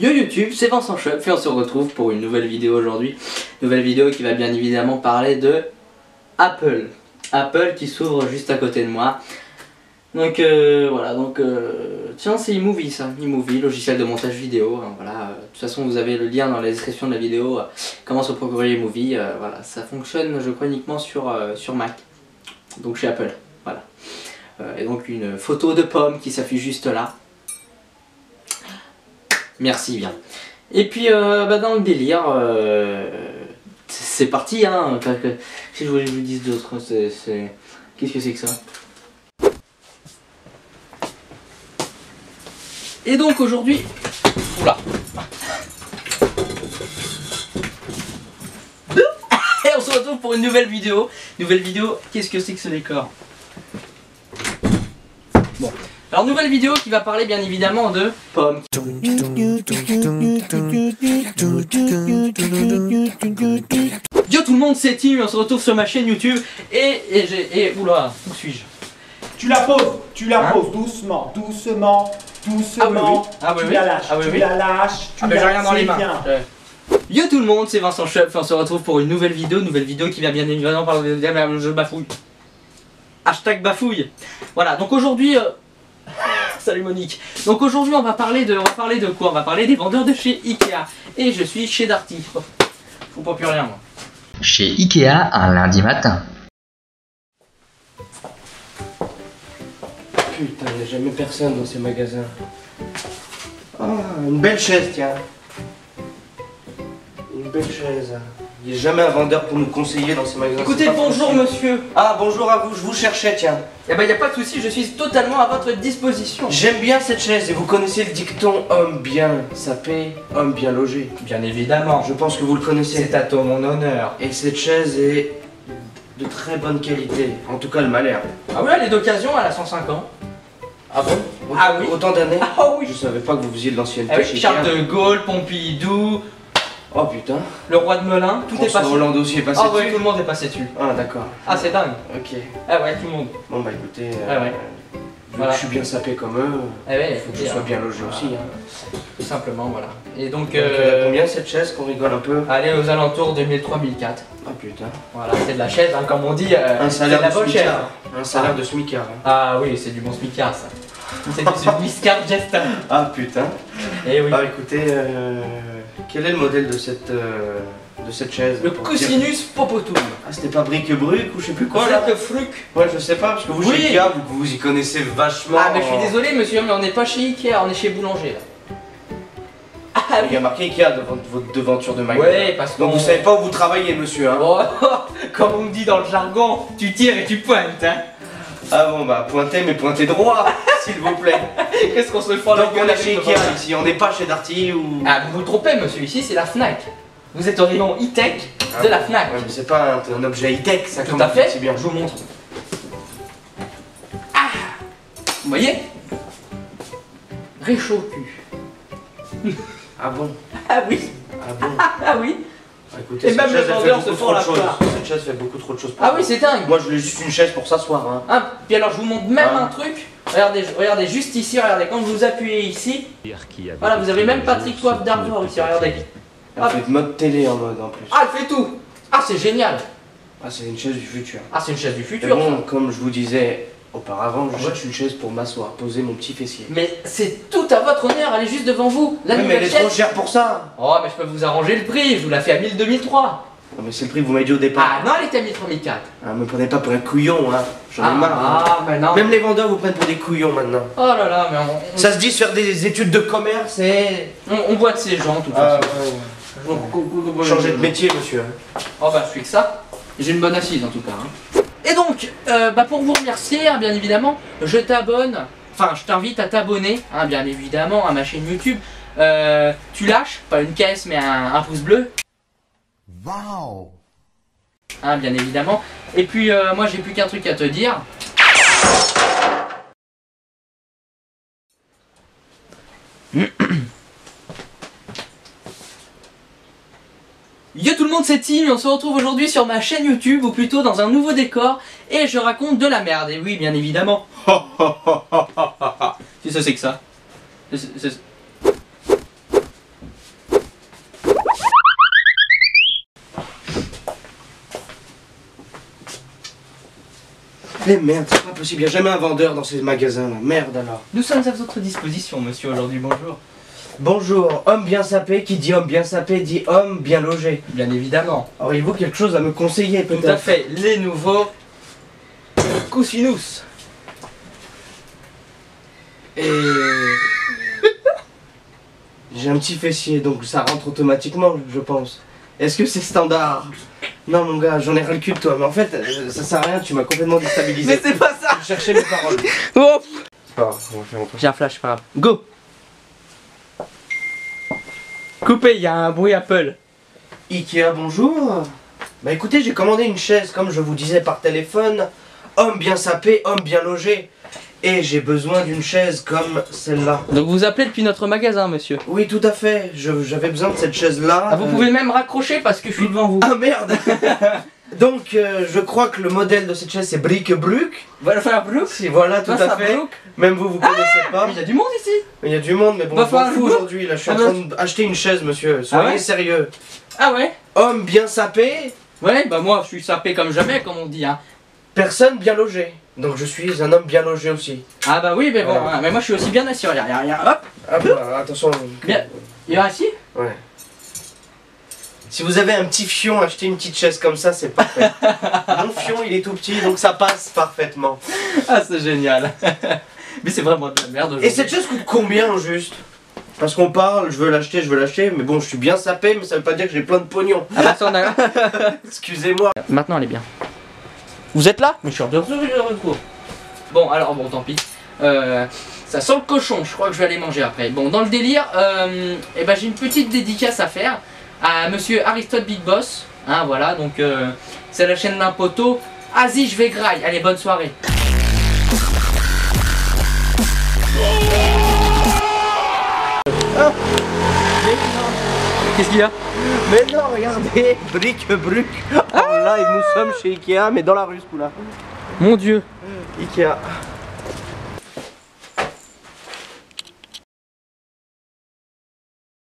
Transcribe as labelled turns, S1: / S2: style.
S1: Yo YouTube, c'est Vincent Chop et on se retrouve pour une nouvelle vidéo aujourd'hui. Nouvelle vidéo qui va bien évidemment parler de Apple. Apple qui s'ouvre juste à côté de moi. Donc euh, voilà, donc euh, tiens c'est eMovie ça, eMovie, logiciel de montage vidéo. hein, voilà, Euh, de toute façon vous avez le lien dans la description de la vidéo. euh, comment se procurer eMovie, voilà, ça fonctionne je crois uniquement sur, sur Mac. Donc chez Apple, voilà. Et donc une photo de pomme qui s'affiche juste là. Merci bien. Et puis euh, bah, dans le délire, euh, c'est parti hein. que- Si je voulais que je vous dise d'autres, c'est- Qu'est-ce que c'est que ça? Et donc aujourd'hui. Oula Et on se retrouve pour une nouvelle vidéo. Nouvelle vidéo, qu'est-ce que c'est que ce décor? Bon. Alors nouvelle vidéo qui va parler bien évidemment de pommes. Yo tout le monde, c'est Tim, on se retrouve sur ma chaîne YouTube et, et j'ai... Et oula, où suis-je
S2: Tu la poses, tu la
S1: Hein
S2: poses doucement, doucement, doucement.
S1: Ah oui, oui.
S2: tu la lâches,
S1: Ah
S2: tu la lâches, tu
S1: Ah ben
S2: la
S1: rien dans les mains. Yo tout le monde, c'est Vincent Chef, on se retrouve pour une nouvelle vidéo, nouvelle vidéo qui va bien évidemment parler de je bafouille. Hashtag bafouille. Voilà, donc aujourd'hui... euh, Salut Monique. Donc aujourd'hui on va parler de on va parler de quoi? On va parler des vendeurs de chez Ikea. Et je suis chez Darty. Oh, Faut pas plus rien moi.
S3: Chez Ikea un lundi matin.
S4: Putain, il n'y a jamais personne dans ces magasins. Ah, une belle chaise, tiens. Une belle chaise. Il n'y a jamais un vendeur pour nous conseiller dans ces magasins.
S1: Écoutez, bonjour
S4: possible.
S1: monsieur.
S4: Ah, bonjour à vous, je vous cherchais, tiens.
S1: Eh ben y a pas de souci, je suis totalement à votre disposition.
S4: J'aime bien cette chaise et vous connaissez le dicton homme bien sapé, homme bien logé.
S1: Bien évidemment.
S4: Je pense que vous le connaissez.
S1: C'est à toi mon honneur.
S4: Et cette chaise est de très bonne qualité. En tout cas, elle m'a l'air.
S1: Ah oui, elle est d'occasion, elle a 105 ans.
S4: Ah bon?
S1: Ah oui.
S4: Autant d'années
S1: Ah oui.
S4: Je savais pas que vous faisiez de l'ancienneté
S1: Ah oui,
S4: chez
S1: Charles de Gaulle, Pompidou,
S4: Oh putain.
S1: le roi de Melun, tout est passé.
S4: Hollande aussi est passé
S1: Ah ouais, tout le monde est passé dessus.
S4: Ah d'accord.
S1: Ah c'est dingue.
S4: Ok.
S1: Ah ouais, tout le monde.
S4: Bon bah écoutez, euh,
S1: Ah ouais. Voilà.
S4: je suis bien sapé comme eux,
S1: Ah ouais,
S4: il faut que je sois bien logé aussi. hein.
S1: Tout simplement, voilà. Et donc,
S4: a
S1: euh,
S4: combien cette chaise qu'on rigole un peu
S1: allez aux alentours de 1003-1004.
S4: Ah putain.
S1: Voilà, c'est de la chaise, hein, comme on dit. euh,
S4: Un salaire
S1: de la
S4: de
S1: bonne chaise.
S4: Un salaire de smicard. hein.
S1: Ah oui, c'est du bon smicard ça. C'est du smicard Jester.
S4: Ah putain.
S1: Eh oui.
S4: Ah écoutez, euh, quel est le modèle de cette, euh, de cette chaise
S1: Le Cosinus Popotum.
S4: Ah c'était pas Brique-Bruc ou je sais plus quoi là
S1: le fruc.
S4: Ouais je sais pas parce que vous
S1: Oui.
S4: chez Ikea vous, vous y connaissez vachement.
S1: Ah mais je suis désolé monsieur, mais on n'est pas chez Ikea, on est chez Boulanger là. Ah
S4: Il y a marqué Ikea devant votre devanture de magasin.
S1: Ouais, parce que
S4: Donc vous savez pas où vous travaillez monsieur hein
S1: Oh, comme on me dit dans le jargon, tu tires et tu pointes, hein.
S4: Ah bon bah pointez mais pointez droit s'il vous plaît.
S1: Qu'est-ce qu'on se fait
S4: Donc on est chez Ikea ici, on n'est pas chez Darty ou...
S1: Ah, vous vous trompez, monsieur, ici c'est la Fnac. Vous êtes au rayon e-tech de la Fnac.
S4: Ouais mais c'est pas un, un objet high-tech ça
S1: Tout à fait,
S4: bien.
S1: je vous montre. Ah Vous voyez Réchaud cul.
S4: Ah bon
S1: Ah oui,
S4: Ah bon
S1: ah oui.
S4: Écoutez,
S1: Et même les vendeurs se font la part.
S4: Cette chaise fait beaucoup trop de choses pour
S1: Ah
S4: moi.
S1: oui, c'est dingue.
S4: Moi je voulais juste une chaise pour s'asseoir hein.
S1: Ah, puis alors je vous montre même
S4: Ah.
S1: un truc. Regardez, regardez juste ici, regardez, quand vous appuyez ici, voilà, vous avez même Patrick Coiffe d'Arvor ici, regardez.
S4: Elle
S1: Ah.
S4: fait mode télé en mode en plus.
S1: Ah, elle fait tout Ah, c'est génial
S4: Ah c'est une chaise du futur.
S1: Ah, c'est une chaise du
S4: Mais
S1: futur.
S4: bon,
S1: ça.
S4: comme je vous disais auparavant, je cherche une chaise pour m'asseoir, poser mon petit fessier.
S1: Mais c'est tout à votre honneur, elle est juste devant vous. La
S4: mais elle est trop chère pour ça
S1: Oh, mais je peux vous arranger le prix, je vous la fais à 1000-2003.
S4: Non mais c'est le prix que vous m'avez dit au départ.
S1: Ah non, elle était à 1003-1004.
S4: Ah, me prenez pas pour un couillon hein. J'en ai
S1: Ah,
S4: marre. hein.
S1: ah, mais non.
S4: Même les vendeurs vous prennent pour des couillons maintenant.
S1: Oh là là, mais on, on,
S4: Ça se dit se faire des études de commerce et...
S1: on- on boit de ces gens, de toute
S4: Ah,
S1: façon.
S4: ouais, Changer de métier monsieur.
S1: Oh bah je suis que ça. J'ai une bonne assise en tout cas. hein. Et donc, euh, bah, pour vous remercier, hein, bien évidemment, je t'abonne, enfin je t'invite à t'abonner, hein, bien évidemment, à ma chaîne YouTube. Euh, tu lâches, pas une caisse mais un, un pouce bleu.
S5: Wow
S1: Hein, bien évidemment. Et puis euh, moi j'ai plus qu'un truc à te dire. Yo tout le monde c'est Tim et on se retrouve aujourd'hui sur ma chaîne YouTube ou plutôt dans un nouveau décor et je raconte de la merde. Et oui bien évidemment. Si ça c'est que ça? C est.
S4: Les merdes, c'est pas possible, il a jamais un vendeur dans ces magasins là, merde alors.
S1: Nous sommes à votre disposition monsieur aujourd'hui, bonjour.
S4: Bonjour, homme bien sapé, qui dit homme bien sapé dit homme bien logé.
S1: Bien évidemment.
S4: Auriez-vous quelque chose à me conseiller
S1: Tout à
S4: peut-être?
S1: fait, les nouveaux Coussinous.
S4: Et. J'ai un petit fessier donc ça rentre automatiquement, je pense. Est-ce que c'est standard? Non mon gars, j'en ai ras le cul de toi, mais en fait, euh, ça sert à rien, tu m'as complètement déstabilisé.
S1: c'est pas ça
S4: Je cherchais mes paroles. C'est pas grave, on va faire autre chose.
S1: J'ai un flash, pas grave. Go Coupé, il y a un bruit Apple.
S4: Ikea, bonjour. Bah écoutez, j'ai commandé une chaise, comme je vous disais par téléphone. Homme bien sapé, homme bien logé. Et j'ai besoin d'une chaise comme celle-là.
S1: Donc vous appelez depuis notre magasin, monsieur.
S4: Oui, tout à fait. Je- J'avais besoin de cette chaise-là.
S1: Ah, vous
S4: Euh,
S1: pouvez même raccrocher parce que je suis devant vous.
S4: Ah merde Donc, euh, je crois que le modèle de cette chaise c'est Brick Bruck.
S1: Faire Brooke
S4: Si, voilà, tout à fait. Même vous, vous connaissez pas.
S1: Il y a du monde ici
S4: Il y a du monde, mais bon,
S1: Va
S4: je m'en fous aujourd'hui. Là, je suis en
S1: Ah,
S4: train d'acheter une chaise, monsieur. Soyez
S1: Ah ouais
S4: sérieux.
S1: Ah ouais
S4: Homme bien sapé,
S1: Ouais, bah moi je suis sapé comme jamais, comme on dit. Hein.
S4: personne bien logé. Donc, je suis un homme bien logé aussi.
S1: Ah bah oui, mais bon,
S4: Voilà.
S1: mais moi je suis aussi bien assis. Regarde, regarde. Hop
S4: Ah bah, attention.
S1: Bien. Il y aura ici
S4: Ouais. Si vous avez un petit fion, achetez une petite chaise comme ça, c'est parfait. Mon fion, il est tout petit, donc ça passe parfaitement.
S1: Ah, c'est génial. mais c'est vraiment de la merde
S4: Et cette chaise coûte combien juste? Parce qu'on parle, je veux l'acheter, je veux l'acheter, mais bon, je suis bien sapé, mais ça veut pas dire que j'ai plein de pognon.
S1: Ah bah ça on a...
S4: Excusez-moi.
S1: Maintenant elle est bien. Vous êtes là? Mais je suis en de recours. Bon, alors bon, tant pis. Euh, ça sent le cochon, je crois que je vais aller manger après. Bon, dans le délire, euh, eh ben, j'ai une petite dédicace à faire à monsieur Aristote Big Boss. Hein, voilà, donc euh, c'est la chaîne d'un poteau. Asie, je vais graille. Allez, bonne soirée. Qu'est-ce qu'il y a?
S4: Mais non, regardez, Brick Bruck. En live, nous sommes chez Ikea, mais dans la rue, ce coup-là.
S1: Mon dieu.
S4: Ikea.